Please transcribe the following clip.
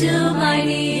to my knees.